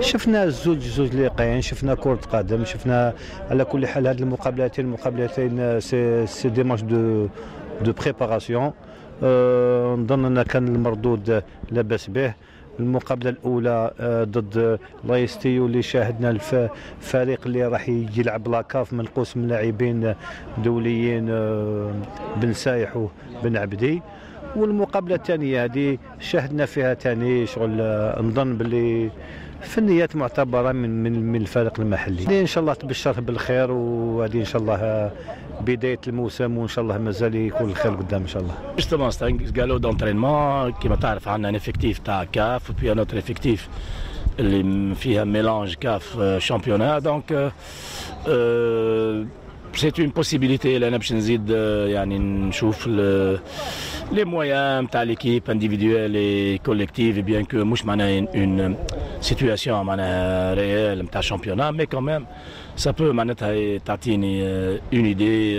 شفنا زوج زوج لقاين شفنا كرة قدم شفنا على كل حال هذه المقابلتين المقابلتين c'est, des matchs de de préparation. أه نظن أن كان المردود لاباس به. المقابلة الأولى آه، ضد لايستيو اللي شاهدنا الفريق اللي راح يجي يلعب la CAF من لاعبين دوليين آه، بن سايح وبن عبدي. والمقابلة الثانية هذه شاهدنا فيها ثاني شغل آه، نظن باللي فنيات معتبرة من من من الفريق المحلي. إن شاء الله تبشر بالخير وهذه إن شاء الله بداية الموسم وإن شاء الله مازال يكون الخير قدام إن شاء الله. justement c'est un galop d'entraînement كيما تعرف عندنا un effectif تاع CAF et puis un autre effectif اللي فيها mélange CAF championnat donc c'est une possibilité أنا باش نزيد يعني نشوف les moyens نتاع l'équipe individuels et collectifs bien que مش معناها une situation معناها réelle نتاع championnat mais quand même ça peut معناتها تعطيني une idée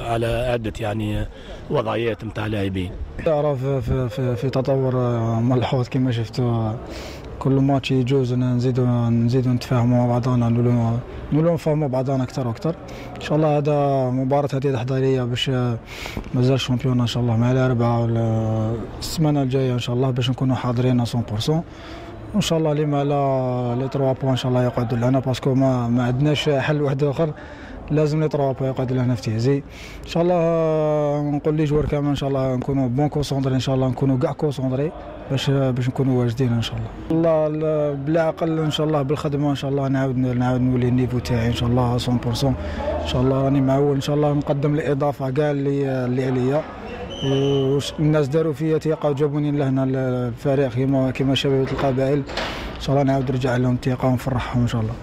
على عدة يعني وضعيات نتاع لاعبين. في, في, في, في تطور ملحوظ كما شفتوا كل ماتش يجوز نزيدوا نزيدوا نتفاهموا مع بعضنا نولوا نولوا نفهموا بعضنا أكثر وأكثر إن شاء الله هذا مباراة هذه تحضيريه باش مازال championnat إن شاء الله مع الاربعاء السمانة الجاية إن شاء الله باش نكونوا حاضرين 100% وان شاء الله لما لا les 3 points ان شاء الله يقعدوا لنا parce que ما ما عندناش حل واحد آخر لازم les 3 points يقعدوا لنا في تيزي. ان شاء الله نقول les joueurs كامل ان شاء الله نكونوا bien concentrés ان شاء الله نكونوا كاع concentrés باش باش نكونوا واجدين ان شاء الله الله بلا أقل ان شاء الله بالخدمة ان شاء الله نعاود نعاود نولي ال niveau تاعي ان شاء الله 100% ان شاء الله راني معول ان شاء الله نقدم الاضافه كاع اللي اللي عليا. والناس داروا فيا ثقه وجابوني لهنا الفريق كما كما شباب القبائل. إن شاء الله نعاود نرجع لهم ثقه ونفرحهم إن شاء الله.